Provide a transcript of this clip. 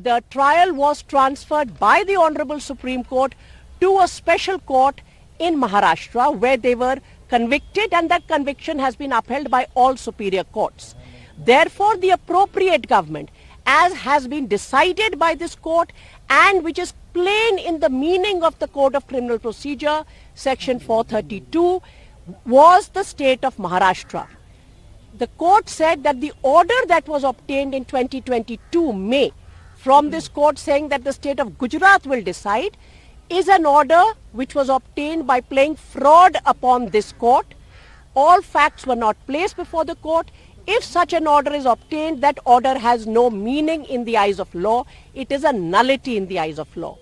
The trial was transferred by the Honorable Supreme Court to a special court in Maharashtra where they were convicted and that conviction has been upheld by all superior courts. Therefore, the appropriate government, as has been decided by this court and which is plain in the meaning of the Code of Criminal Procedure, section 432, was the state of Maharashtra. The court said that the order that was obtained in 2022 May from this court saying that the state of Gujarat will decide is an order which was obtained by playing fraud upon this court. All facts were not placed before the court. If such an order is obtained, that order has no meaning in the eyes of law. It is a nullity in the eyes of law.